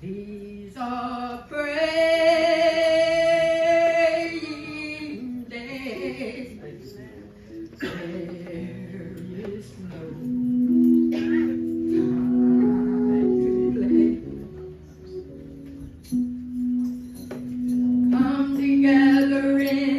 These are praying days. Together